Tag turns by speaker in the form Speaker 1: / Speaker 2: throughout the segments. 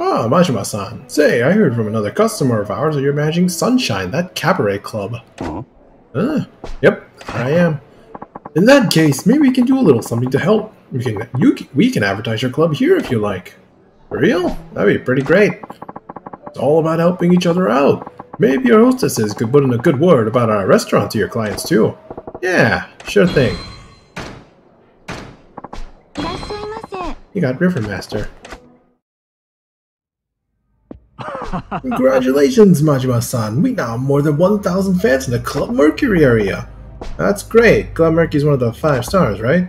Speaker 1: Ah, Majima-san. Say, I heard from another customer of ours that you're managing Sunshine, that cabaret club.
Speaker 2: Huh?
Speaker 1: Ah, yep, I am. In that case, maybe we can do a little something to help. We can, you, we can advertise your club here if you like. For real? That'd be pretty great. It's all about helping each other out. Maybe your hostesses could put in a good word about our restaurant to your clients too. Yeah, sure thing. You got Rivermaster. Congratulations, Majima-san. We now have more than 1,000 fans in the Club Mercury area. That's great. Club Mercury is one of the five stars, right?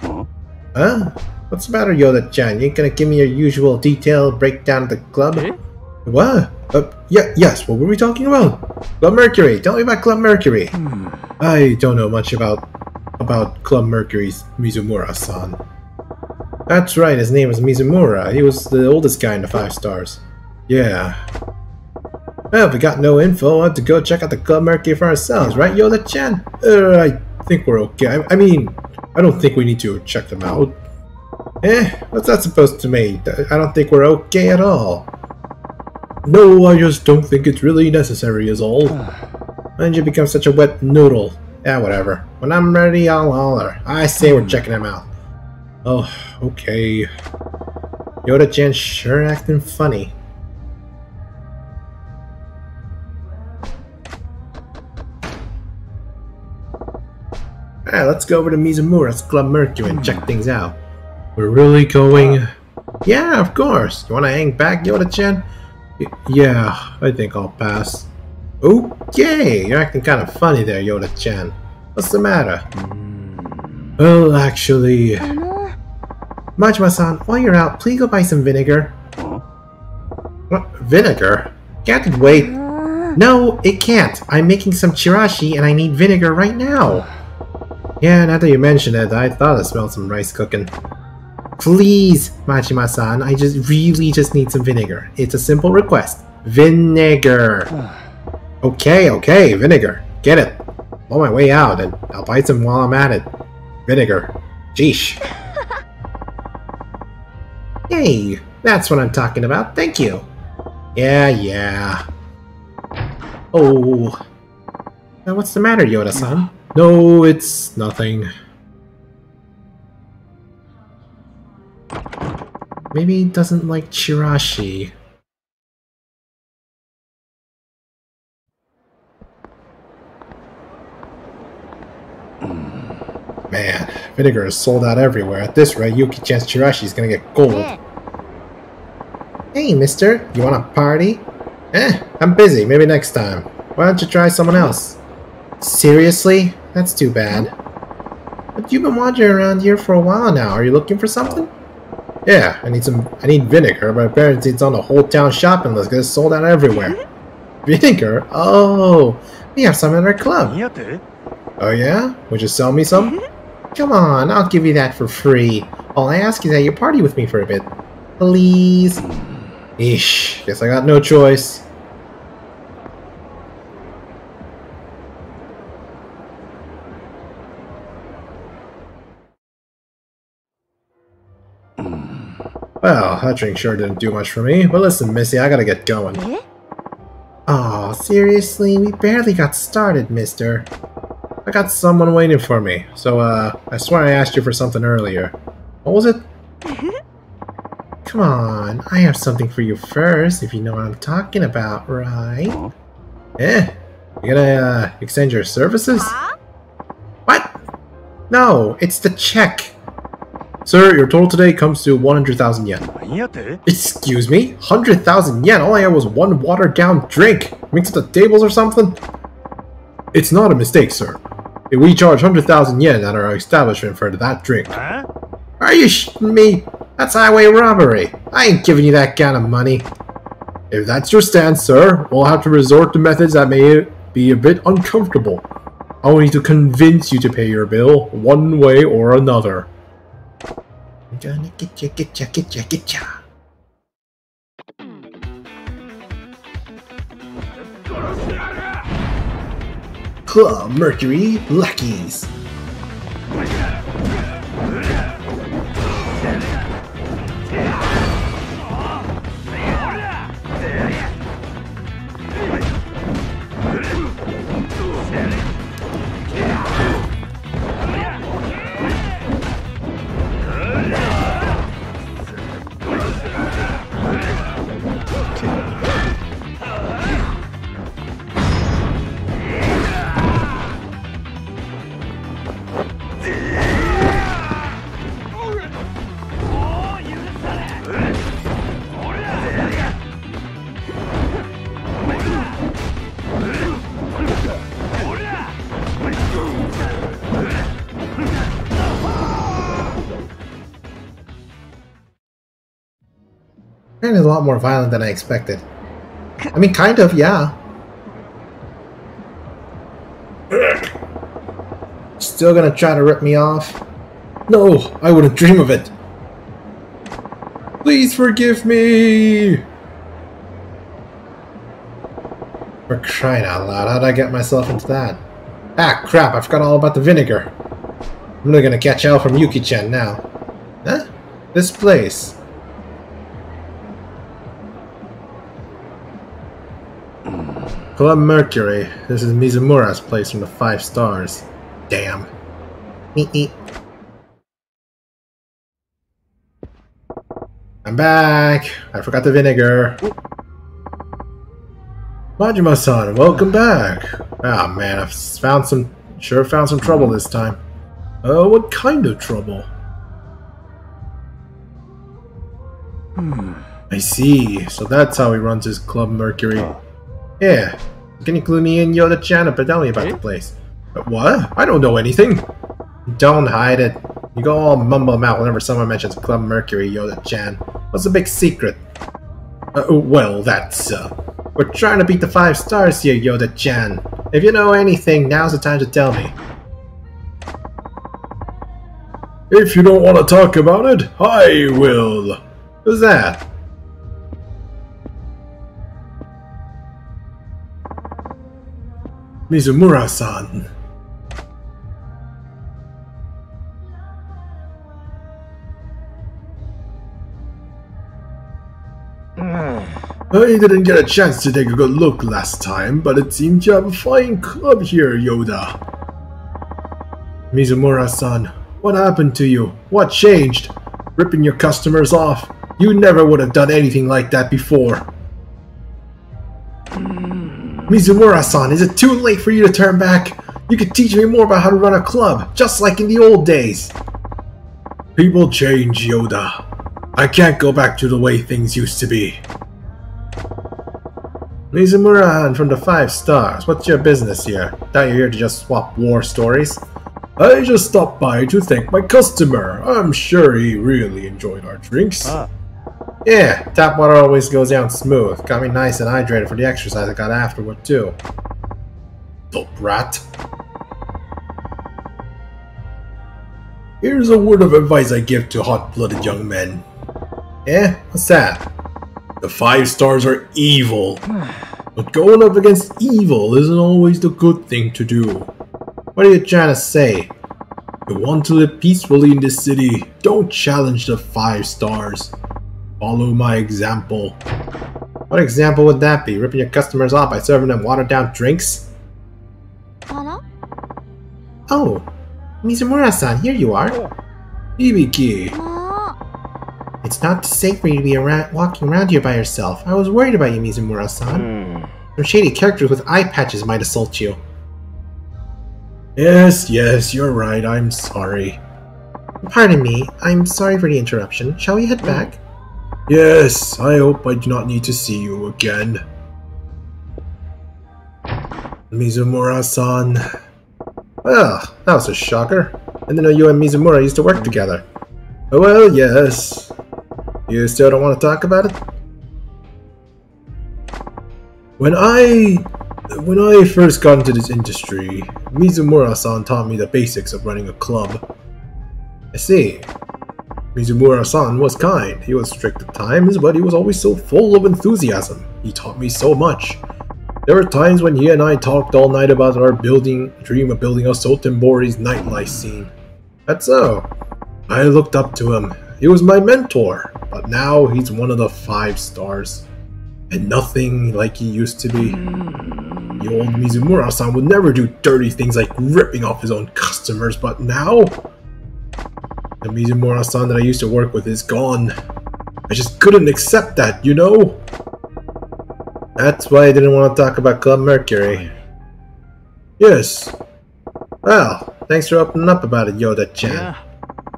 Speaker 2: Huh?
Speaker 1: What's the matter, Yoda-chan? You ain't gonna give me your usual detailed breakdown of the club?
Speaker 2: Eh?
Speaker 1: What? Uh, yeah, yes, what were we talking about? Club Mercury. Tell me about Club Mercury.
Speaker 2: Hmm.
Speaker 1: I don't know much about about Club Mercury's Mizumura-san. That's right, his name is Mizumura. He was the oldest guy in the five stars. Yeah. Well, if we got no info, we'll have to go check out the Club Mercury for ourselves, right, Yoda-chan? Uh, I think we're okay. I, I mean, I don't think we need to check them out. Eh, what's that supposed to mean? I don't think we're okay at all. No, I just don't think it's really necessary is all. When you become such a wet noodle? Yeah, whatever. When I'm ready, I'll holler. I say we're checking him out. Oh, okay. Yoda-chan sure acting funny. Alright, let's go over to Mizumura's Club Mercury and check things out. We're really going... Yeah, of course! You wanna hang back, Yoda-chan? Yeah, I think I'll pass. Okay, you're acting kind of funny there, Yoda-chan. What's the matter? Well, actually... Majima-san, while you're out, please go buy some vinegar. What? Vinegar? Can't wait. No, it can't. I'm making some chirashi and I need vinegar right now. Yeah, now that you mention it, I thought I smelled some rice cooking. Please, Majima-san, I just really just need some vinegar. It's a simple request. Vinegar. Okay, okay, vinegar. Get it. On my way out, and I'll buy some while I'm at it. Vinegar. Jeesh. Hey, that's what I'm talking about. Thank you. Yeah, yeah. Oh. Now what's the matter, Yoda-san? No, it's nothing. Maybe he doesn't like Chirashi. Man, vinegar is sold out everywhere. At this rate, Yuki-chan's Chirashi is gonna get gold.
Speaker 3: ね
Speaker 1: Hey, mister, you want a party? Eh, I'm busy. Maybe next time. Why don't you try someone else? Seriously? That's too bad. But you've been wandering around here for a while now. Are you looking for something? Yeah, I need some. I need vinegar. My parents it's on the whole town shopping list because it's sold out everywhere. Mm-hmm. Vinegar? Oh, we have some in our club. Oh yeah? Would you sell me some? Mm-hmm. Come on, I'll give you that for free. All I ask is that you party with me for a bit. Please. Mm. Eesh, guess I got no choice. Well, that drink sure didn't do much for me. But listen, Missy, I gotta get going.
Speaker 3: え
Speaker 1: Oh, seriously? We barely got started, mister. I got someone waiting for me, so, uh, I swear I asked you for something earlier. What was it? Come on, I have something for you first, if you know what I'm talking about, right? Eh? You gonna, uh, extend your services? What? No, it's the check. Sir, your total today comes to 100,000 yen. Excuse me? 100,000 yen? All I had was one watered-down drink! Mix at the tables or something? It's not a mistake, sir. We charge 100,000 yen at our establishment for that drink.
Speaker 2: Huh?
Speaker 1: Are you shitting me? That's highway robbery. I ain't giving you that kind of money. If that's your stance, sir, we'll have to resort to methods that may be a bit uncomfortable. I will need to convince you to pay your bill, one way or another. I'm gonna get ya, get ya, get ya, get ya. Club Mercury Lackeys. Apparently a lot more violent than I expected. I mean, kind of, yeah. Still gonna try to rip me off? No, I wouldn't dream of it. Please forgive me! For crying out loud, how'd I get myself into that? Ah, crap, I forgot all about the vinegar. I'm really gonna catch hell from Yuki-chan now. Huh? This place. Club Mercury. This is Mizumura's place from the Five Stars. Damn. I'm back. I forgot the vinegar. Majima-san, welcome back. Ah oh, man, I've found some, sure found some trouble this time. Uh, what kind of trouble?
Speaker 2: Hmm.
Speaker 1: I see. So that's how he runs his Club Mercury. Yeah. Can you clue me in, Yoda-chan, and tell me about the place? But what? I don't know anything. Don't hide it. You go all mumble mouth whenever someone mentions Club Mercury, Yoda-chan. What's the big secret? Uh, well, that's, uh... We're trying to beat the five stars here, Yoda-chan. If you know anything, now's the time to tell me. If you don't want to talk about it, I will. Who's that? Mizumura-san. Hmm. I didn't get a chance to take a good look last time, but it seems you have a fine club here, Yoda. Mizumura-san, what happened to you? What changed? Ripping your customers off? You never would have done anything like that before. Hmm. Mizumura-san, is it too late for you to turn back? You could teach me more about how to run a club, just like in the old days. People change, Yoda. I can't go back to the way things used to be. Mizumura from the Five Stars, what's your business here? Thought you're here to just swap war stories? I just stopped by to thank my customer. I'm sure he really enjoyed our drinks.
Speaker 2: Ah.
Speaker 1: Yeah, tap water always goes down smooth. Got me nice and hydrated for the exercise I got afterward, too. The rat. Here's a word of advice I give to hot-blooded young men. Eh? What's that? The five stars are evil. But going up against evil isn't always the good thing to do. What are you trying to say? You want to live peacefully in this city, don't challenge the five stars. Follow my example. What example would that be? Ripping your customers off by serving them watered down drinks?
Speaker 3: Hello?
Speaker 1: Oh, Mizumura-san, here you are. Hibiki. It's not safe for you to be around, walking around here by yourself. I was worried about you, Mizumura-san.
Speaker 2: Mm.
Speaker 1: Some shady characters with eye patches might assault you. Yes, yes, you're right. I'm sorry. Pardon me. I'm sorry for the interruption. Shall we head hmm. back? Yes, I hope I do not need to see you again. Mizumura-san. Well, that was a shocker. I didn't know you and Mizumura used to work together. Oh, well, yes. You still don't want to talk about it? When I when I first got into this industry, Mizumura-san taught me the basics of running a club. I see. Mizumura-san was kind. He was strict at times, but he was always so full of enthusiasm. He taught me so much. There were times when he and I talked all night about our building dream of building a Sotenbori's nightlife scene. That's so. I looked up to him. He was my mentor, but now he's one of the five stars. And nothing like he used to be. The old Mizumura-san would never do dirty things like ripping off his own customers, but now... The Mizumura-san that I used to work with is gone. I just couldn't accept that, you know? That's why I didn't want to talk about Club Mercury. Yes. Well, thanks for opening up about it, Yoda-chan.
Speaker 2: Yeah.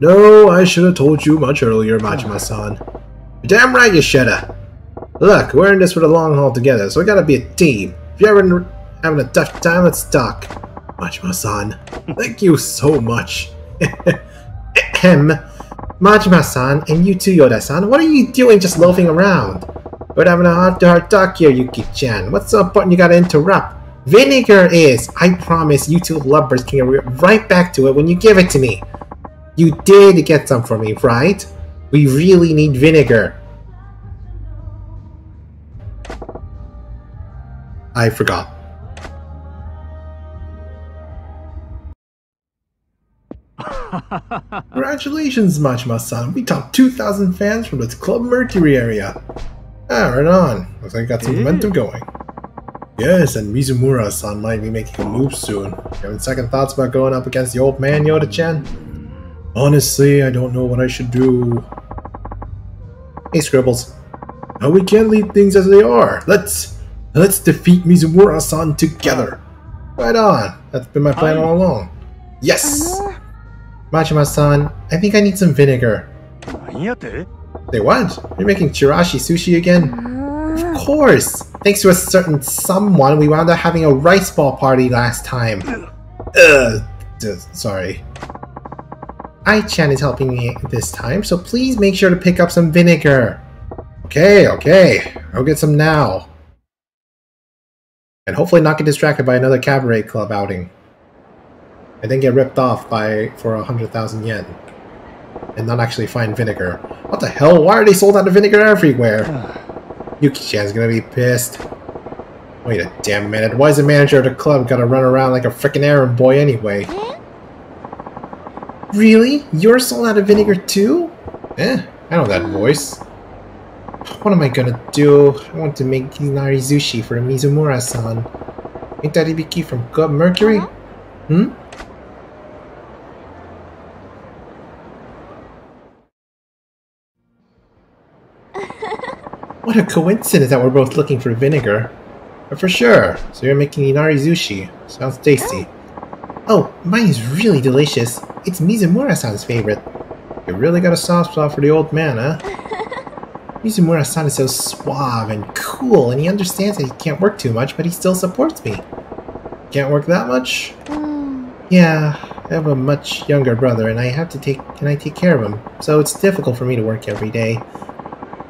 Speaker 1: No, I should have told you much earlier, Majima-san. You're damn right you shoulda. Look, we're in this for the long haul together, so we gotta be a team. If you're ever having a tough time, let's talk. Majima-san, thank you so much. Ahem. Majima-san, and you too, Yoda-san, what are you doing just loafing around? We're having a heart-to-heart talk here, Yuki-chan. What's so important you gotta interrupt? Vinegar is! I promise you two lovebirds can get right back to it when you give it to me. You did get some for me, right? We really need vinegar. I forgot. Congratulations, Majima-san. We topped 2,000 fans from the Club Mercury area. Ah, right on. Looks like we got some momentum going. Yes, and Mizumura-san might be making a move soon. You having second thoughts about going up against the old man, Yoda-chan? Honestly, I don't know what I should do. Hey, Scribbles. Now we can't leave things as they are. Let's let's defeat Mizumura-san together. Right on. That's been my plan all along. Yes! Majima-san, I think I need some vinegar. they what? You're making chirashi sushi again? Of ah. course! Thanks to a certain someone, we wound up having a rice ball party last time. Ugh, sorry. I-chan is helping me this time, so please make sure to pick up some vinegar. Okay, okay. I'll get some now. And hopefully not get distracted by another cabaret club outing. And then get ripped off by for a hundred thousand yen. And not actually find vinegar. What the hell? Why are they sold out of vinegar everywhere? Yuki-chan's gonna be pissed. Wait a damn minute. Why is the manager of the club gotta run around like a frickin' errand boy anyway? Really? You're sold out of vinegar too? Eh, I know that voice. What am I gonna do? I want to make Inari Zushi for Mizumura-san. Ain't that Hibiki from Club Mercury? Hmm? What a coincidence that we're both looking for vinegar. But for sure, so you're making Inari Zushi. Sounds tasty. Oh, oh mine is really delicious. It's Mizumura-san's favorite. You really got a soft spot for the old man, huh? Mizumura-san is so suave and cool, and he understands that he can't work too much, but he still supports me. Can't work that much? Mm. Yeah, I have a much younger brother, and I have to take and I take care of him, so it's difficult for me to work every day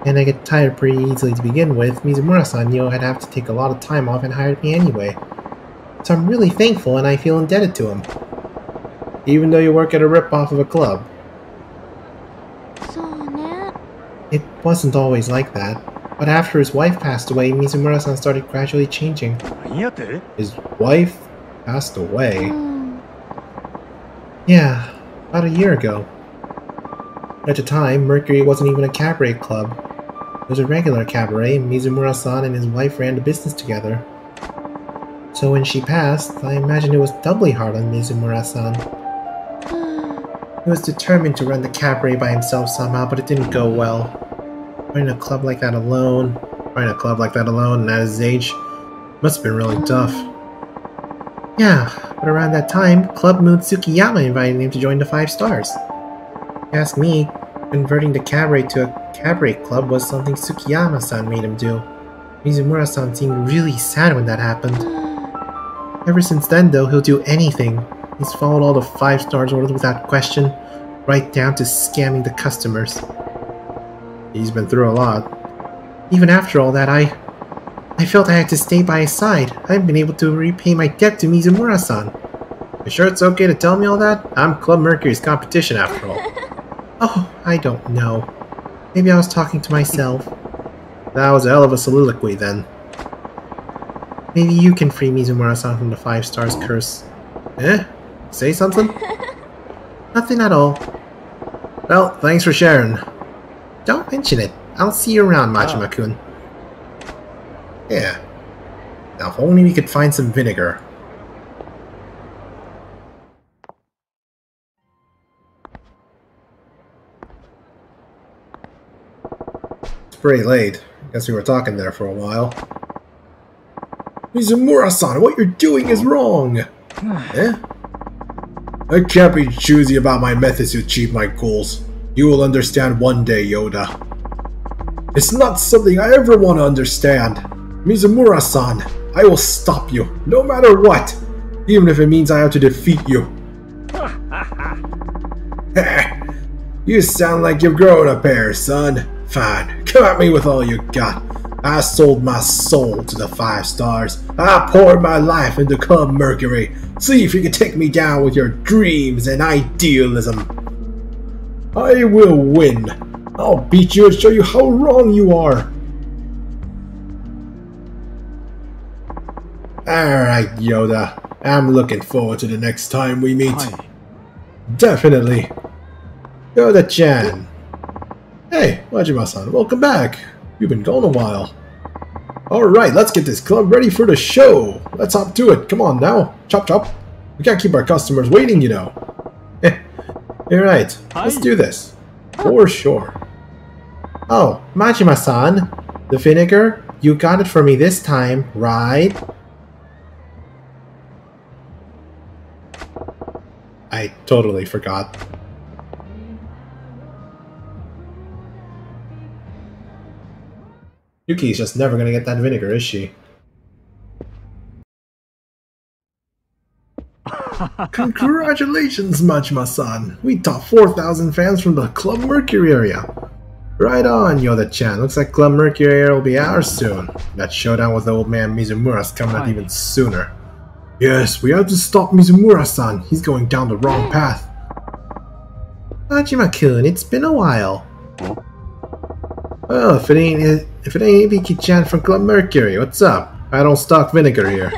Speaker 1: and I get tired pretty easily to begin with, Mizumura-san knew I'd have to take a lot of time off and hired me anyway. So I'm really thankful and I feel indebted to him. Even though you work at a rip-off of a club. It wasn't always like that. But after his wife passed away, Mizumura-san started gradually changing. His wife passed away?
Speaker 3: Hmm.
Speaker 1: Yeah, about a year ago. At the time, Mercury wasn't even a cabaret club. Was a regular cabaret, Mizumura-san and his wife ran the business together. So when she passed, I imagine it was doubly hard on Mizumura-san. He was determined to run the cabaret by himself somehow, but it didn't go well. Running a club like that alone, running a club like that alone and at his age, must have been really tough. Yeah, but around that time, Club Moon Tsukiyama invited him to join the Five Stars. Ask me, converting the cabaret to a cabaret club was something Tsukiyama-san made him do. Mizumura-san seemed really sad when that happened. Ever since then, though, he'll do anything. He's followed all the five stars orders without question, right down to scamming the customers. He's been through a lot. Even after all that, I... I felt I had to stay by his side. I haven't been able to repay my debt to Mizumura-san. You sure it's okay to tell me all that? I'm Club Mercury's competition after all. oh, I don't know. Maybe I was talking to myself. That was a hell of a soliloquy then. Maybe you can free Mizumura-san from the Five Stars curse. Eh? Say something? Nothing at all. Well, thanks for sharing. Don't mention it. I'll see you around, Majima-kun. Yeah. Now, if only we could find some vinegar. Pretty late. Guess we were talking there for a while. Mizumura-san, what you're doing is wrong! eh? I can't be choosy about my methods to achieve my goals. You will understand one day, Yoda. It's not something I ever want to understand. Mizumura-san, I will stop you, no matter what, even if it means I have to defeat you. You sound like you've grown a pair, son. Fine, come at me with all you got. I sold my soul to the five stars. I poured my life into Club Mercury. See if you can take me down with your dreams and idealism. I will win. I'll beat you and show you how wrong you are. Alright, Yoda. I'm looking forward to the next time we meet.
Speaker 2: はい
Speaker 1: Definitely. Yoda-chan. Hey, Majima-san, welcome back. You've been gone a while. Alright, let's get this club ready for the show. Let's hop to it. Come on now. Chop chop. We can't keep our customers waiting, you know. You're. Let's do this. For sure. Oh, Majima-san. The vinegar? You got it for me this time, right? I totally forgot. Yuki's just never gonna get that vinegar, is she? Congratulations, Majima-san! We topped 4,000 fans from the Club Mercury area! Right on, Yoda-chan. Looks like Club Mercury area will be ours soon. That showdown with the old man Mizumura's coming up even sooner. Yes, we have to stop Mizumura-san. He's going down the wrong path. Majima-kun, it's been a while. Well, if it ain't if it ain't Hibiki-chan from Club Mercury, what's up? I don't stock vinegar here.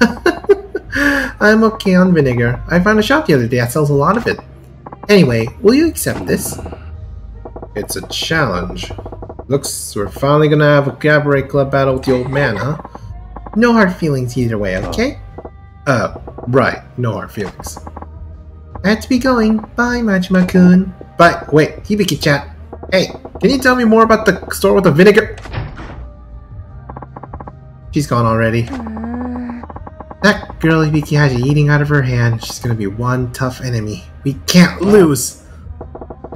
Speaker 1: I'm okay on vinegar. I found a shop the other day that sells a lot of it. Anyway, will you accept this? It's a challenge. Looks we're finally gonna have a cabaret club battle with the old man, huh? No hard feelings either way, okay? Uh, right, no hard feelings. I have to be going. Bye, Majima-kun. Bye. Wait, Hibiki-chan. Hey, can you tell me more about the store with the vinegar? She's gone already.
Speaker 3: うーん
Speaker 1: That girl Hibiki has you eating out of her hand. She's gonna be one tough enemy. We can't lose!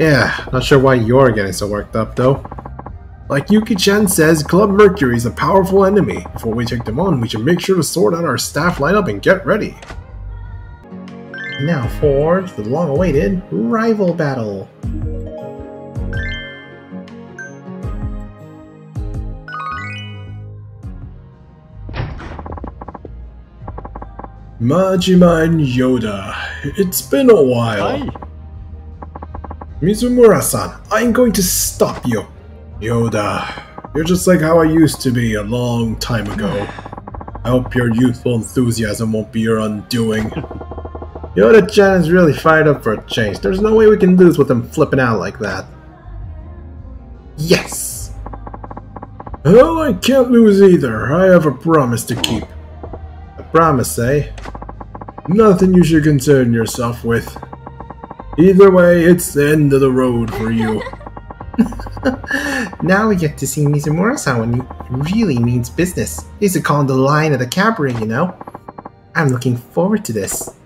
Speaker 1: Yeah, not sure why you're getting so worked up though. Like Yuki-chan says, Club Mercury is a powerful enemy. Before we take them on, we should make sure to sort out our staff lineup and get ready. Now for the long-awaited rival battle. Majima and Yoda, it's been a while.
Speaker 2: はい
Speaker 1: Mizumura-san, I'm going to stop you. Yoda, you're just like how I used to be a long time ago. I hope your youthful enthusiasm won't be your undoing. Yoda-chan is really fired up for a change. There's no way we can lose with him flipping out like that. Yes! Well, I can't lose either. I have a promise to keep. A promise, eh? Nothing you should concern yourself with. Either way, it's the end of the road for you. now we get to see Mizumura-san when he really means business. He's to call the line of the cabaret, you know? I'm looking forward to this.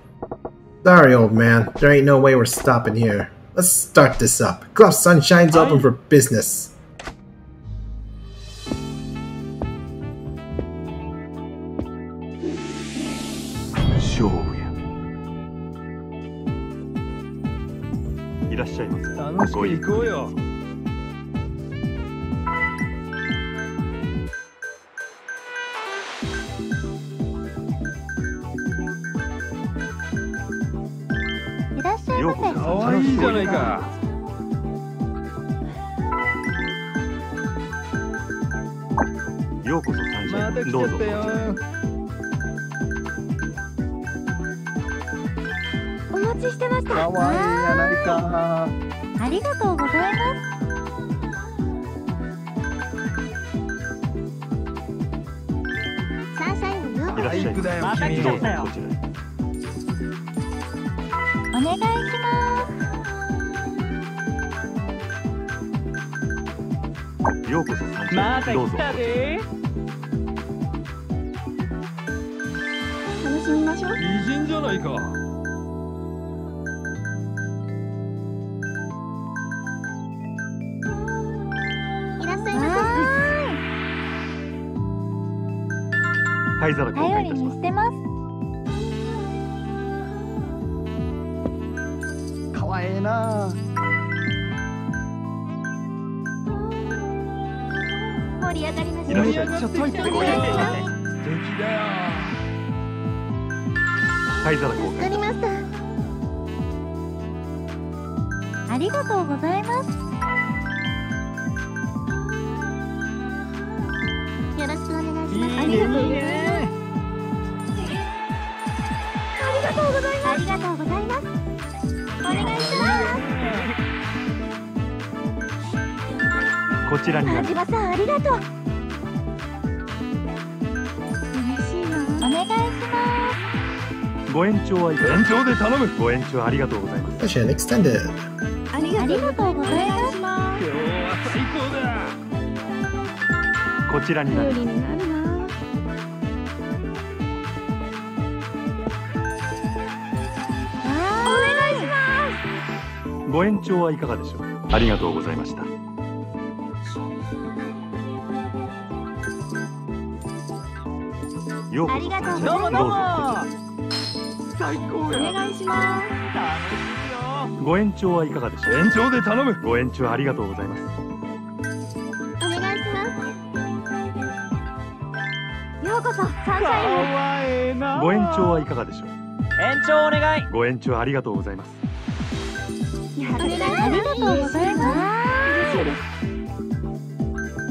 Speaker 1: Sorry, old man. There ain't no way we're stopping here. Let's start this up. Club Sunshine's open for business.
Speaker 2: せ
Speaker 4: 楽しく行こうよ。
Speaker 3: いらっしゃいませ。
Speaker 2: ようこそ。
Speaker 4: かわいいじゃないか
Speaker 2: ようこそ
Speaker 4: ち
Speaker 3: お待ちしてました。
Speaker 4: かわいいやないか
Speaker 3: ありがとうございます、お願いします。
Speaker 2: ようこそ
Speaker 4: また来たで。
Speaker 3: 楽しみましょう。
Speaker 4: 偉人じゃないか。
Speaker 2: 灰皿公開います。
Speaker 4: かわいいな。盛り上が
Speaker 2: りまし
Speaker 4: ょうょ
Speaker 2: 灰皿
Speaker 3: 公開ありがとうございます。よろしくお願いします、いいね、ありがとうがとうございます。お願いし
Speaker 2: こちらになり
Speaker 3: さんありがとう。嬉しいなお願いします
Speaker 2: ご延長はいかが
Speaker 4: 延長で頼む。
Speaker 2: ご延長ありがとうございます。
Speaker 1: Session extended.
Speaker 3: ありがとうございます
Speaker 4: 今日は最高だ
Speaker 2: こちらになり
Speaker 3: になる
Speaker 2: ご延長はいかがでしょうありがとうございましたようこそ
Speaker 3: ありがとうございます
Speaker 2: どうぞ
Speaker 4: 最高
Speaker 3: お願いします
Speaker 2: ご延長はいかがでしょう
Speaker 4: 延長で頼む
Speaker 2: ご延長ありがとうございます
Speaker 3: お願いしますようこそサンシャイン
Speaker 4: わええな
Speaker 2: ご延長はいかがでしょう
Speaker 5: 延長お願い
Speaker 2: ご延長ありがとうございます
Speaker 3: あり。がとうございます嬉しいです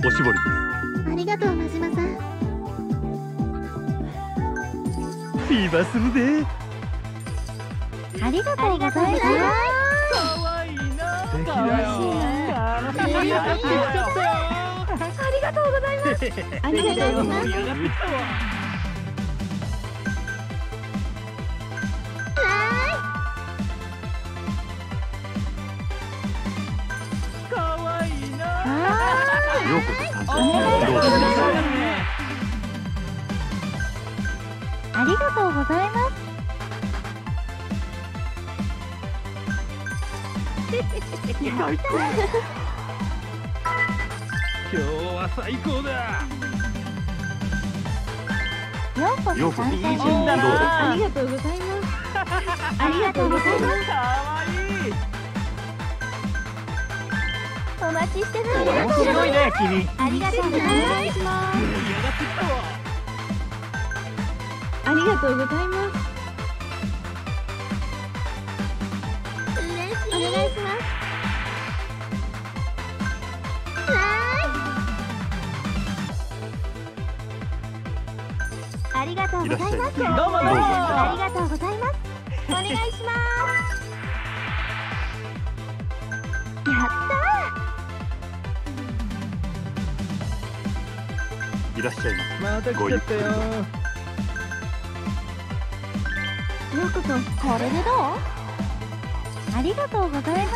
Speaker 2: おしぼり。
Speaker 3: あり。がとう真島さん
Speaker 2: フィーバーするで
Speaker 3: あり。がとうございます
Speaker 4: 敵だよ
Speaker 3: 楽しいな
Speaker 4: 盛り。がってきちゃったよ
Speaker 3: あり。がとうございますあり。がとうございますお願いしますありがとうございます
Speaker 4: 今日は最高だ
Speaker 3: ようこ
Speaker 2: そ
Speaker 3: そサンシャイン
Speaker 2: どうぞ
Speaker 3: ありがとうございますありがとうございます。お待ちしてます。
Speaker 5: 面白いね君
Speaker 3: ありがとうございます。ありがとうござい。ます嬉しい。お願い。しますありがとうござい。ます
Speaker 2: い。らっしゃい。
Speaker 5: どうもどうも
Speaker 3: ありがとうござい。ますお願い。します
Speaker 2: いらっしゃいま
Speaker 4: また来ちゃったよ。
Speaker 3: ようこそこれでどう？ありがとうございます。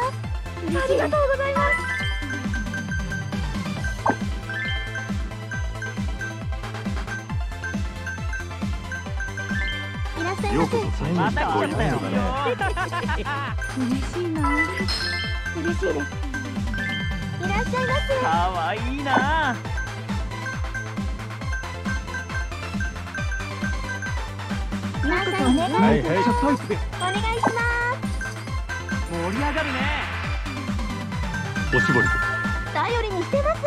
Speaker 3: ありがとうございます。いらっしゃい
Speaker 2: すよ
Speaker 3: ませ。
Speaker 2: うこそサイン
Speaker 5: また
Speaker 2: ごゆっくり
Speaker 5: 来ちゃったよ
Speaker 3: 嬉しいな。嬉しいです。いらっしゃいませ。
Speaker 5: かわいいな
Speaker 3: お願いします、
Speaker 4: はいはい。
Speaker 3: お願いします
Speaker 5: 盛り上がるね
Speaker 2: おしぼり
Speaker 3: 頼りにしてます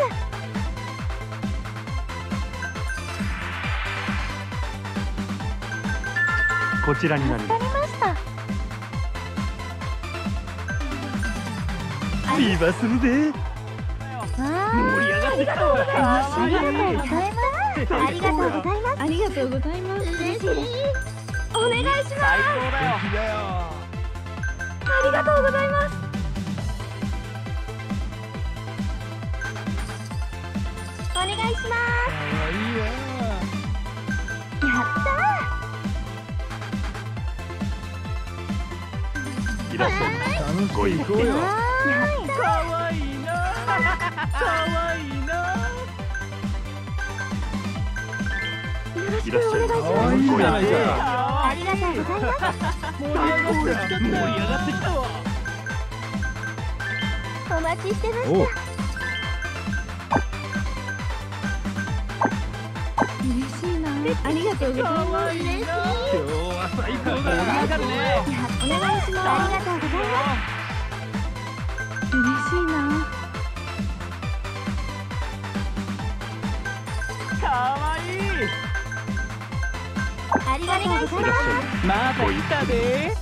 Speaker 2: こちらになりま
Speaker 3: 助かりました。
Speaker 2: すフィーバーするで
Speaker 3: ありがとうございます。ありがとうございます。ありがとうございます。嬉しいお願いします。ありがとうございます。お願いします。やった。
Speaker 2: ー
Speaker 4: イラス
Speaker 2: トやっ
Speaker 3: た
Speaker 5: かわいいな。かわいいな。
Speaker 2: いらっしゃい
Speaker 3: くお願い
Speaker 4: じゃない
Speaker 3: す
Speaker 4: か
Speaker 3: ありがとうございます
Speaker 4: 盛り上がってきた
Speaker 5: わ
Speaker 3: お待ちしてました嬉しいなありがとうございます嬉しい
Speaker 4: 今日は最高だ
Speaker 5: ね。
Speaker 3: いやお願いします。ありがとうございますありがとうござい
Speaker 2: いらっしゃい
Speaker 5: また来たで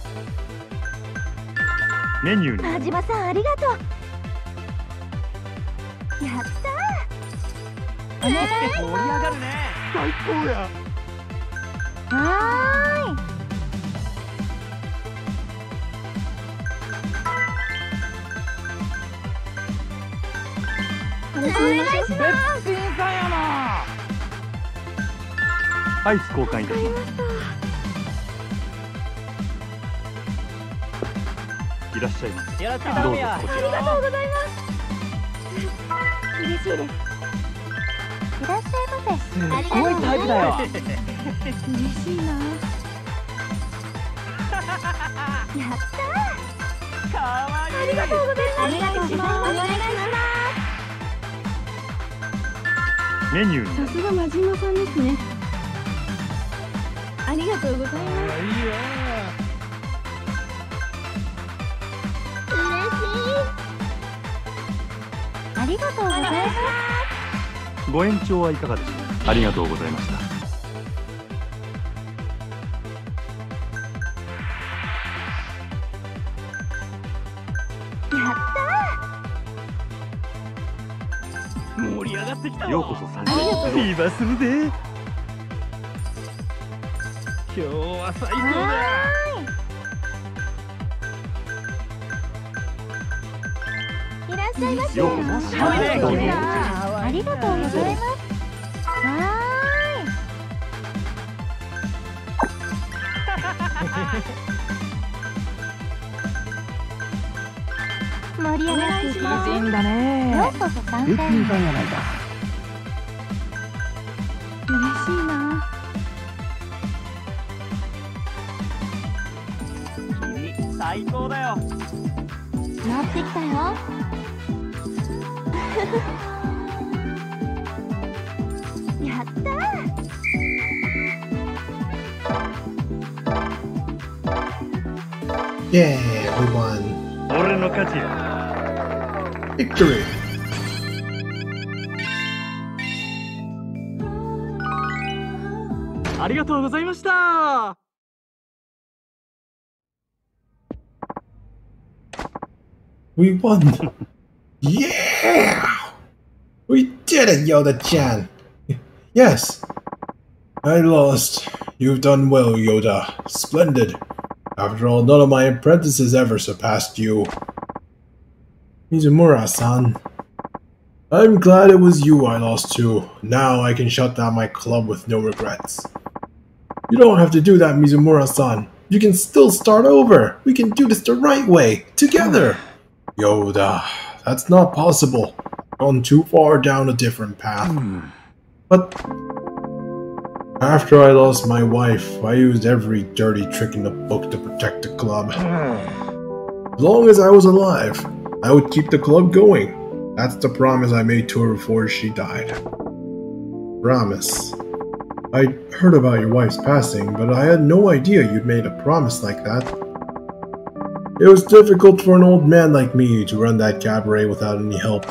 Speaker 2: メニューに
Speaker 3: 真島さんありがとうやったーお願いし
Speaker 5: 盛り上がるね
Speaker 2: 最高や
Speaker 3: はーい。お願いし
Speaker 5: べっぴんさんやな
Speaker 2: アイス交換いたします。いらっしゃいませ。
Speaker 5: やらせて
Speaker 2: どうぞこちら
Speaker 3: ありがとうございます。嬉しいです。いらっしゃいませ。
Speaker 5: すごいタイプだよ。
Speaker 3: 嬉しいな。やった
Speaker 5: かわいい。
Speaker 3: ーありがとうございます。お願いします。お願いし
Speaker 2: メニュー
Speaker 3: さすが真島さんですね。ありがとうございます
Speaker 4: いいわ
Speaker 3: 嬉しいありがとうございます。
Speaker 2: ご延長はいかがでしょうありがとうございました
Speaker 3: やっ
Speaker 5: 盛り上がってきた
Speaker 2: よ。うこそ参加。
Speaker 3: ありがとう
Speaker 2: フィーバーするで
Speaker 4: 今日は最
Speaker 3: た
Speaker 4: 高だ。
Speaker 3: い。らっしゃいませ。
Speaker 2: ようこそ
Speaker 5: かわいいね
Speaker 2: どうぞ
Speaker 3: ありがとうございます。はーい。盛り上がっていきます。よ
Speaker 5: いいんだね。
Speaker 3: ようこそ参加。に
Speaker 5: さんやないか
Speaker 1: Yeah, we won. Victory! We won! yeah! We did it, Yoda-chan! Yes! I lost. You've done well, Yoda. Splendid. After all, none of my apprentices ever surpassed you. Mizumura-san. I'm glad it was you I lost to. Now I can shut down my club with no regrets. You don't have to do that, Mizumura-san. You can still start over. We can do this the right way, together. Yoda, that's not possible. Gone too far down a different path. Hmm. But after I lost my wife, I used every dirty trick in the book to protect the club. As long as I was alive, I would keep the club going. That's the promise I made to her before she died. Promise. I heard about your wife's passing, but I had no idea you'd made a promise like that. It was difficult for an old man like me to run that cabaret without any help.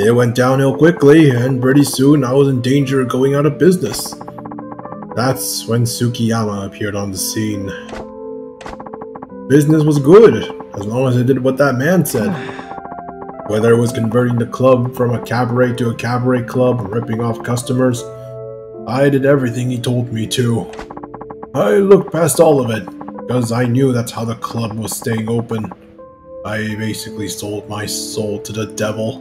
Speaker 1: It went downhill quickly, and pretty soon I was in danger of going out of business. That's when Tsukiyama appeared on the scene. Business was good, as long as I did what that man said. Whether it was converting the club from a cabaret to a cabaret club and ripping off customers, I did everything he told me to. I looked past all of it, because I knew that's how the club was staying open. I basically sold my soul to the devil.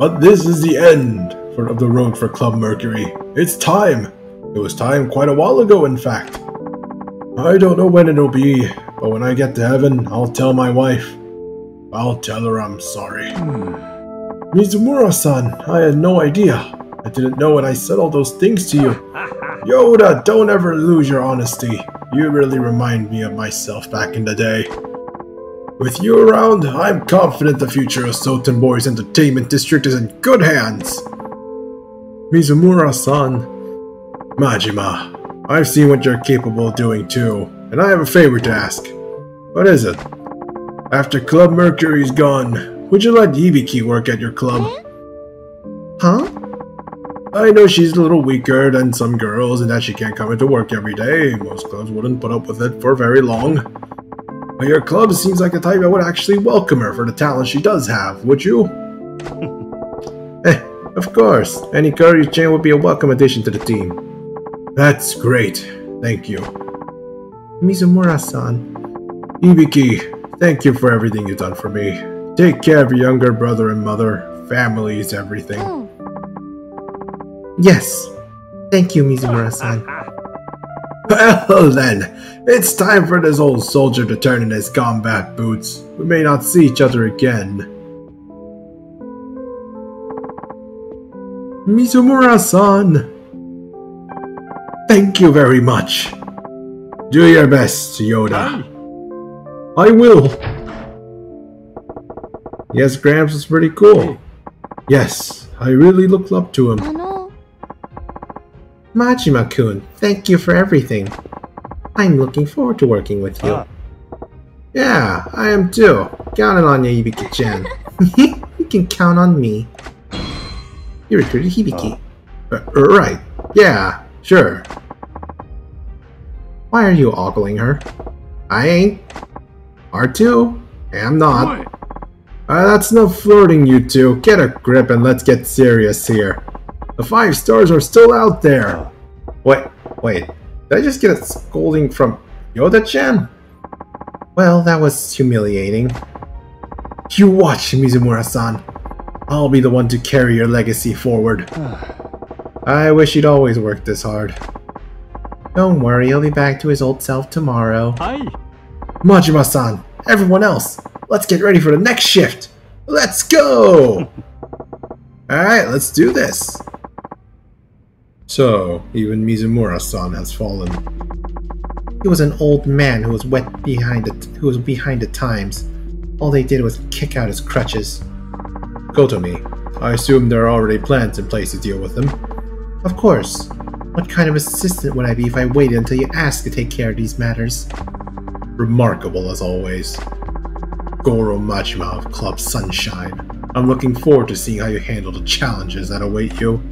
Speaker 1: But this is the end for, of the road for Club Mercury. It's time! It was time quite a while ago, in fact. I don't know when it'll be, but when I get to heaven, I'll tell my wife. I'll tell her I'm sorry. Hmm. Mizumura-san, I had no idea. I didn't know when I said all those things to you. Yoda, don't ever lose your honesty. You really remind me of myself back in the day. With you around, I'm confident the future of Sotenbori Entertainment District is in good hands. Mizumura-san, Majima, I've seen what you're capable of doing too, and I have a favor to ask. What is it? After Club Mercury's gone, would you let Hibiki work at your club? Huh? I know she's a little weaker than some girls and that she can't come into work every day. Most clubs wouldn't put up with it for very long. But your club seems like the type that would actually welcome her for the talent she does have, would you? eh, of course. Any Kuryu-chan would be a welcome addition to the team. That's great. Thank you. Mizumura-san. Hibiki, thank you for everything you've done for me. Take care of your younger brother and mother. Family is everything.
Speaker 3: うん
Speaker 1: Yes. Thank you, Mizumura-san. Well then, it's time for this old soldier to turn in his combat boots. We may not see each other again. Mizumura-san! Thank you very much. Do your best, Yoda. I will. Yes, Gramps was pretty cool. Yes, I really looked up to him.
Speaker 3: あの
Speaker 1: Majima-kun, thank you for everything. I'm looking forward to working with you.
Speaker 2: Ah.
Speaker 1: Yeah, I am too. Counting on you, Hibiki-chan. you can count on me. You recruited Hibiki. Uh, right. Yeah, sure. Why are you ogling her? I ain't. R2? I'm not. Uh, that's no flirting, you two. Get a grip and let's get serious here. The five stars are still out there. Wait, wait. Did I just get a scolding from Yoda-chan? Well, that was humiliating. You watch, Mizumura-san. I'll be the one to carry your legacy forward. I wish he'd always worked this hard. Don't worry, he'll be back to his old self tomorrow.
Speaker 2: はい
Speaker 1: Majima-san, everyone else, let's get ready for the next shift. Let's go! Alright, let's do this. So, even Mizumura-san has fallen. He was an old man who was wet behind the who was behind the times. All they did was kick out his crutches. Kotomi, I assume there are already plans in place to deal with them. Of course. What kind of assistant would I be if I waited until you asked to take care of these matters? Remarkable as always. Goro Majima of Club Sunshine. I'm looking forward to seeing how you handle the challenges that await you.